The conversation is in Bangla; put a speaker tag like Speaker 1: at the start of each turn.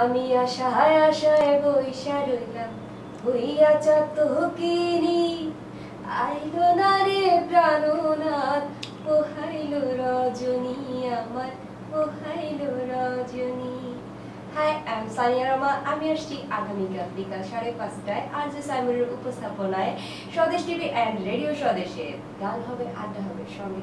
Speaker 1: আমি আশায় আশায় বইসা রইলাম হইয়া চাতকিনি আইলো না রে প্রাণনাথ, পোহাইল রজনী আমার, পোহাইল সানিয়া রমা আমি আসছি আগামীকাল বিকাল সাড়ে পাঁচটায়। আর যে সাইমুরের উপস্থাপনায় স্বদেশ টিভি অ্যান্ড রেডিও স্বদেশে। গান হবে, আড্ডা হবে, সঙ্গে